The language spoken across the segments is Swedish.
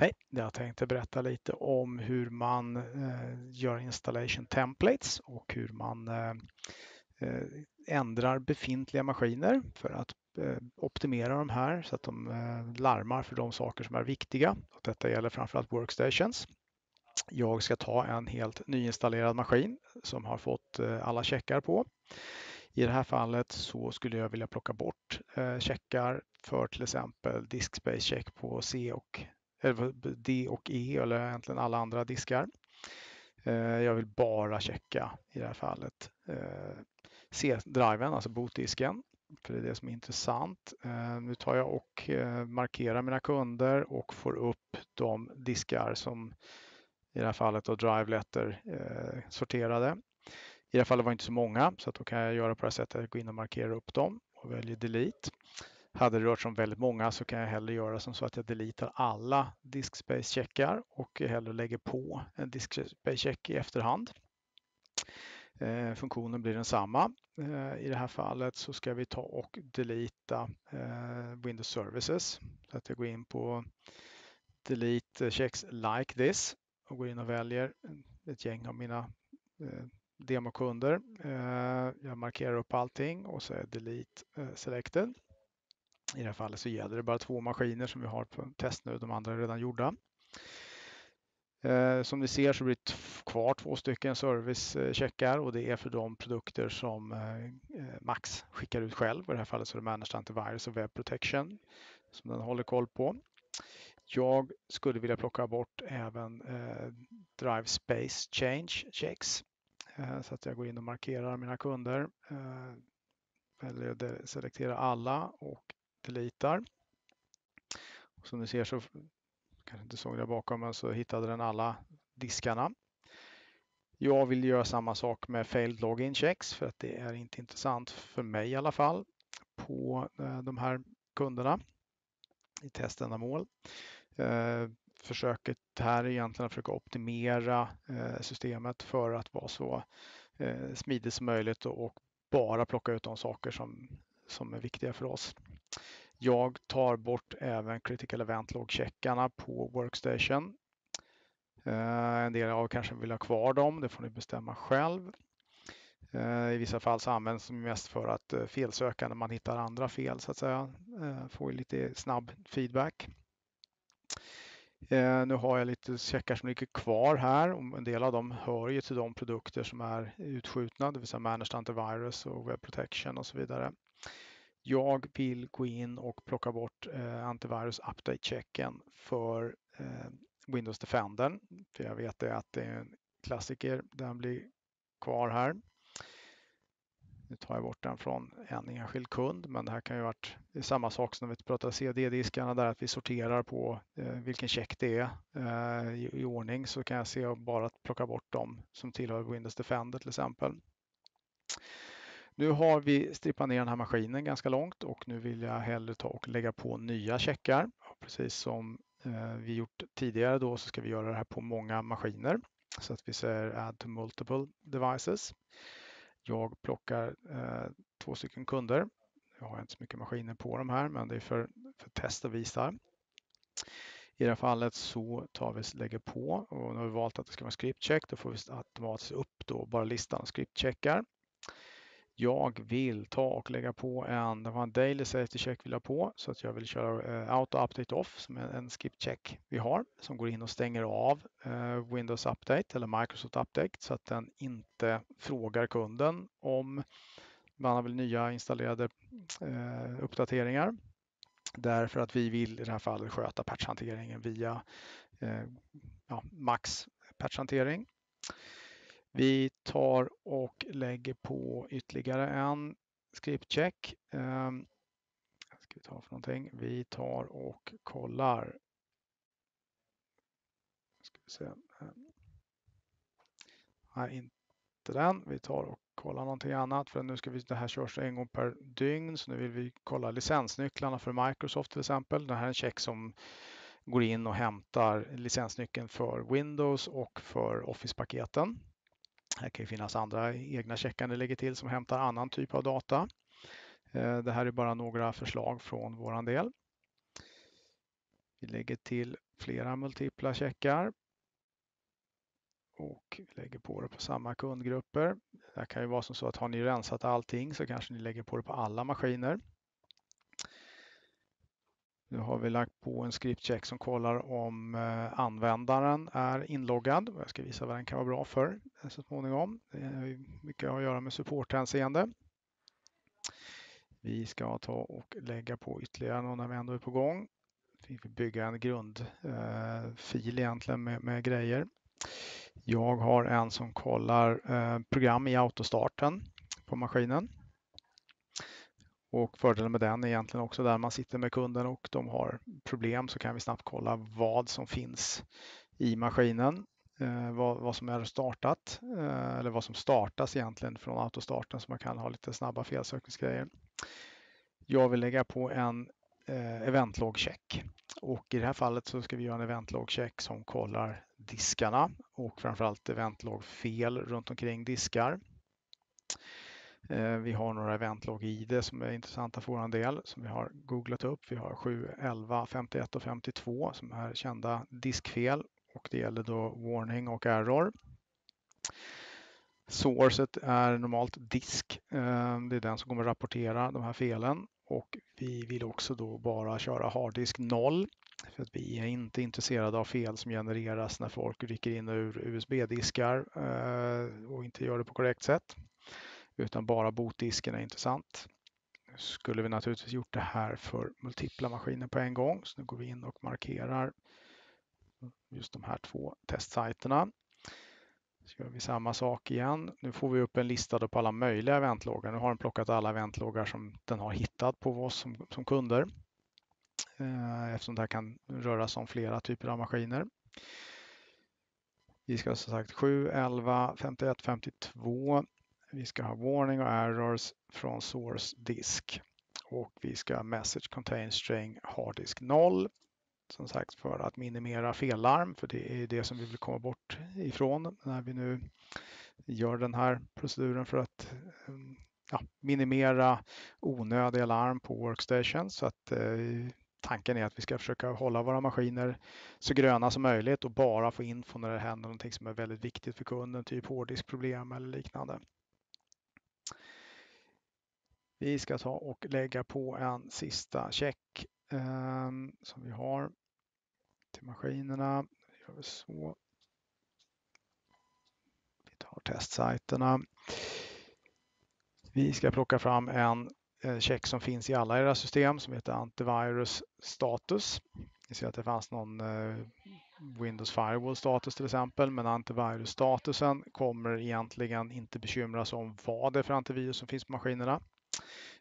Hej, jag tänkte berätta lite om hur man eh, gör installation templates och hur man eh, eh ändrar befintliga maskiner för att eh, optimera de här så att de eh, larmar för de saker som är viktiga. Och detta gäller framförallt workstations. Jag ska ta en helt nyinstallerad maskin som har fått alla checkar på. I det här fallet så skulle jag vilja plocka bort checkar för till exempel disk space check på C och D och E eller egentligen alla andra diskar. Eh, jag vill bara checka i det här fallet eh, C-driven, alltså bootdisken. För det är det som är intressant. Eh, nu tar jag och markerar mina kunder och får upp de diskar som i det här fallet då drive-letter sorterade. I det här fallet var det inte så många så att då kan jag göra på det här sättet, gå in och markera upp dem och väljer delete. Hade det rört sig om väldigt många så kan jag hellre göra som så att jag deletar alla diskspace-checkar och hellre lägger på en diskspace-check i efterhand. Eh, funktionen blir densamma. Eh, I det här fallet så ska vi ta och delita eh, Windows Services. Så att jag går in på Delete checks like this och går in och väljer ett gäng av mina demokunder. Jag markerar upp allting och så är Delete selected. I det här fallet så gäller det bara två maskiner som vi har på test nu. De andra är redan gjorda. Eh, som ni ser så blir det kvar två stycken servicecheckar och det är för de produkter som eh, eh, Max skickar ut själv. I det här fallet så är det Managed Antivirus och Web Protection som den håller koll på. Jag skulle vilja plocka bort även Drive Space Change checks så att jag går in och markerar mina kunder. Eller selektera alla och deletar. Som ni ser så kanske inte såg det bakom men så hittade den alla diskarna. Jag vill göra samma sak med failed login checks för att det är inte intressant för mig i alla fall på eh, de här kunderna i teständamål. Eh, försöket här är egentligen att försöka optimera eh, systemet för att vara så smidigt som möjligt och bara plocka ut de saker som, som är viktiga för oss. Jag tar bort även critical event log-checkarna på Workstation. Eh, en del av er kanske vill ha kvar dem, det får ni bestämma själv. Eh, I vissa fall så används de mest för att eh, felsöka när man hittar andra fel så att säga. Får lite snabb feedback. Nu har jag lite checkar som ligger kvar här och en del av dem hör ju till de produkter som är utskjutna, det vill säga Managed Antivirus och Web Protection och så vidare. Jag vill gå in och plocka bort eh, antivirus update-checken för eh, Windows Defender. För jag vet det att det är en klassiker. Den blir kvar här. Nu tar jag bort den från en enskild kund, men det här kan ju varit det är samma sak som när vi pratar CD-diskarna där att vi sorterar på eh, vilken check det är eh, i, i, ordning så kan jag se bara att plocka bort dem som tillhör Windows Defender till exempel. Nu har vi strippat ner den här maskinen ganska långt och nu vill jag hellre ta och lägga på nya checkar. Precis som eh, vi gjort tidigare då så ska vi göra det här på många maskiner så att vi säger add to multiple devices. Jag plockar eh, två stycken kunder. Jag har inte så mycket maskiner på de här men det är för, för test och visa. I det här fallet så tar vi lägger på och nu har vi valt att det ska vara script check. Då får vi automatiskt upp då bara listan script checkar jag vill ta och lägga på en, det var en daily safety check vill jag på så att jag vill köra eh, auto update off som är en skip check vi har som går in och stänger av eh, Windows update eller Microsoft update så att den inte frågar kunden om man vill nya installerade eh, uppdateringar. Därför att vi vill i det här fallet sköta patchhanteringen via eh, ja, Max patchhantering. Vi tar och lägger på ytterligare en scriptcheck. Ehm, vad ska vi ta för någonting? Vi tar och kollar. Ska vi se. Ehm. Nej, inte den. Vi tar och kollar någonting annat för nu ska vi, det här körs en gång per dygn så nu vill vi kolla licensnycklarna för Microsoft till exempel. Det här är en check som går in och hämtar licensnyckeln för Windows och för Office-paketen. Här kan ju finnas andra egna checkar ni lägger till som hämtar annan typ av data. Eh, det här är bara några förslag från våran del. Vi lägger till flera multipla checkar och lägger på det på samma kundgrupper. Det kan ju vara som så att har ni rensat allting så kanske ni lägger på det på alla maskiner. Nu har vi lagt på en skriptcheck som kollar om eh, användaren är inloggad. Jag ska visa vad den kan vara bra för eh, så småningom. Det har mycket att göra med supporthänseende. Vi ska ta och lägga på ytterligare någon när vi ändå är på gång. Vi vill bygga en grundfil eh, egentligen med, med grejer. Jag har en som kollar program i autostarten på maskinen. Och fördelen med den är egentligen också där man sitter med kunden och de har problem så kan vi snabbt kolla vad som finns i maskinen. Eh, vad, vad, som är startat eh, eller vad som startas egentligen från autostarten så man kan ha lite snabba felsökningsgrejer. Jag vill lägga på en eh, och i det här fallet så ska vi göra en eventlogcheck som kollar diskarna och framförallt eventlogfel runt omkring diskar. Eh, vi har några eventlog-id som är intressanta för vår del som vi har googlat upp. Vi har 7, 11, 51 och 52 som är kända diskfel och det gäller då warning och error. Sourcet är normalt disk. Eh, det är den som kommer rapportera de här felen och vi vill också då bara köra harddisk 0 för att vi är inte intresserade av fel som genereras när folk rycker in ur USB-diskar eh, och inte gör det på korrekt sätt utan bara botdisken är intressant. Nu skulle vi naturligtvis gjort det här för multipla maskiner på en gång så nu går vi in och markerar just de här två testsajterna. Så gör vi samma sak igen. Nu får vi upp en lista på alla möjliga eventloggar. Nu har den plockat alla eventloggar som den har hittat på oss som, som kunder. Eh, eftersom det här kan röra sig om flera typer av maskiner. Vi ska som sagt 7, 11, 51, 52. Vi ska ha warning och errors från source disk. Och vi ska ha message contain string harddisk 0 som sagt för att minimera fellarm för det är det som vi vill komma bort ifrån när vi nu gör den här proceduren för att mm, ja, minimera onödiga larm på workstation. Så att eh, tanken är att vi ska försöka hålla våra maskiner så gröna som möjligt och bara få info när det händer någonting som är väldigt viktigt för kunden, typ hårddiskproblem eller liknande. Vi ska ta och lägga på en sista check eh, som vi har till maskinerna. Gör vi så. Vi tar testsajterna. Vi ska plocka fram en eh, check som finns i alla era system som heter antivirus status. Ni ser att det fanns någon eh, Windows Firewall status till exempel, men antivirus-statusen kommer egentligen inte bekymras om vad det är för antivirus som finns på maskinerna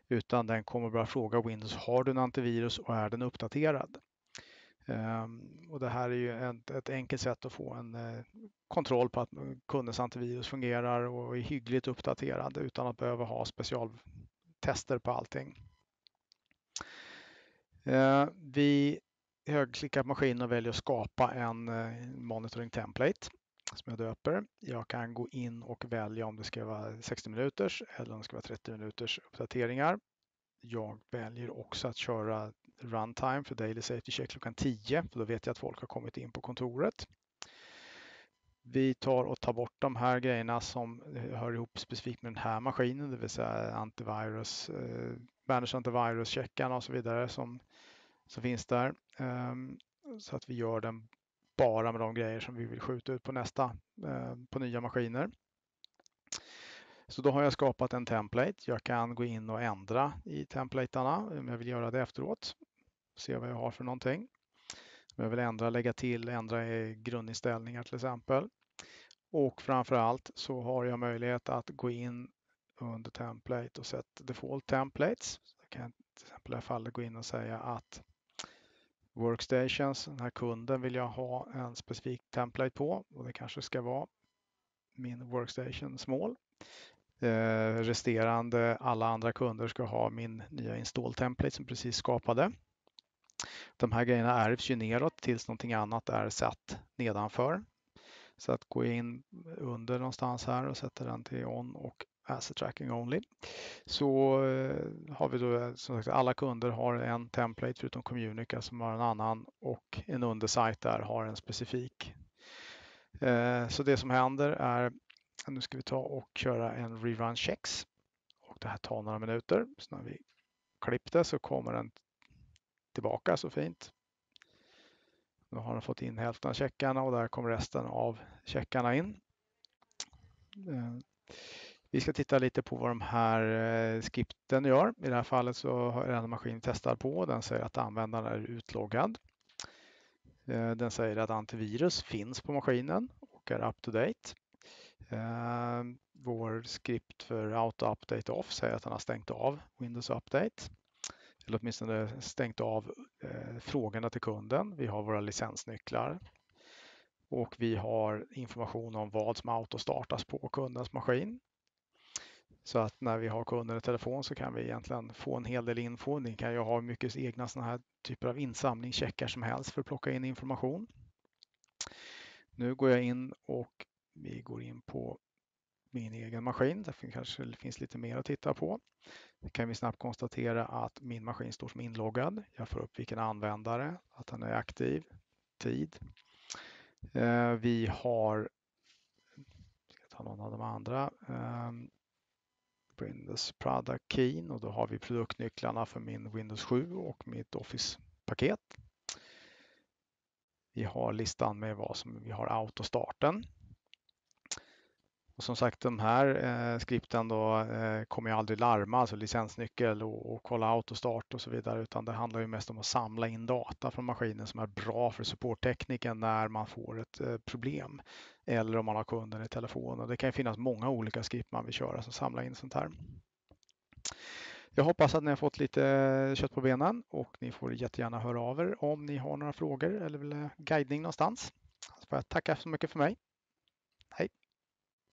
utan den kommer bara fråga Windows, har du en antivirus och är den uppdaterad? Ehm, och det här är ju ett, ett enkelt sätt att få en eh, kontroll på att kundens antivirus fungerar och är hyggligt uppdaterad utan att behöva ha specialtester på allting. Ehm, vi högerklickar på maskinen och väljer att skapa en eh, monitoring template som jag döper. Jag kan gå in och välja om det ska vara 60 minuters eller om det ska vara 30 minuters uppdateringar. Jag väljer också att köra runtime för Daily Safety Check klockan 10 för då vet jag att folk har kommit in på kontoret. Vi tar och tar bort de här grejerna som hör ihop specifikt med den här maskinen, det vill säga antivirus, eh, Banners antivirus-checkarna och så vidare som, som finns där. Um, så att vi gör den bara med de grejer som vi vill skjuta ut på nästa, eh, på nya maskiner. Så då har jag skapat en template. Jag kan gå in och ändra i templatearna om jag vill göra det efteråt. Se vad jag har för någonting. Om jag vill ändra, lägga till, ändra i grundinställningar till exempel. Och framför allt så har jag möjlighet att gå in under template och sätta default templates. Jag kan till exempel i det här fallet gå in och säga att Workstations, den här kunden vill jag ha en specifik template på och det kanske ska vara min Workstation Small. Eh, resterande, alla andra kunder ska ha min nya install template som precis skapade. De här grejerna ärvs ju neråt tills någonting annat är satt nedanför. Så att gå in under någonstans här och sätta den till on och Asset Tracking Only. Så eh, har vi då eh, som sagt alla kunder har en template förutom Communica som har en annan och en undersajt där har en specifik. Eh, så det som händer är, nu ska vi ta och köra en rerun checks och det här tar några minuter. Så när vi klippt det så kommer den tillbaka så fint. Nu har den fått in hälften av checkarna och där kommer resten av checkarna in. Vi ska titta lite på vad de här eh, skripten gör. I det här fallet så är den maskin testad på. Den säger att användaren är utloggad. Eh, den säger att antivirus finns på maskinen och är up to date. Eh, vår skript för auto update off säger att den har stängt av Windows Update eller åtminstone stängt av frågorna till kunden. Vi har våra licensnycklar och vi har information om vad som autostartas på kundens maskin. Så att när vi har kunder i telefon så kan vi egentligen få en hel del info. Ni kan ju ha mycket egna sådana här typer av insamlingscheckar som helst för att plocka in information. Nu går jag in och vi går in på min egen maskin. Där kanske finns lite mer att titta på. Då kan vi snabbt konstatera att min maskin står som inloggad. Jag får upp vilken användare, att den är aktiv, tid. Eh, vi har, jag ska ta någon av de andra, ehm, på Windows Product Key och då har vi produktnycklarna för min Windows 7 och mitt Office-paket. Vi har listan med vad som vi har autostarten och som sagt, de här eh, skripten då eh, kommer ju aldrig larma, alltså licensnyckel och, och kolla autostart och så vidare, utan det handlar ju mest om att samla in data från maskinen som är bra för supporttekniken när man får ett eh, problem eller om man har kunden i telefon. Och det kan finnas många olika skript man vill köra som samlar in sånt här. Jag hoppas att ni har fått lite eh, kött på benen och ni får jättegärna höra av er om ni har några frågor eller vill eh, guidning någonstans. Så får jag tacka så mycket för mig.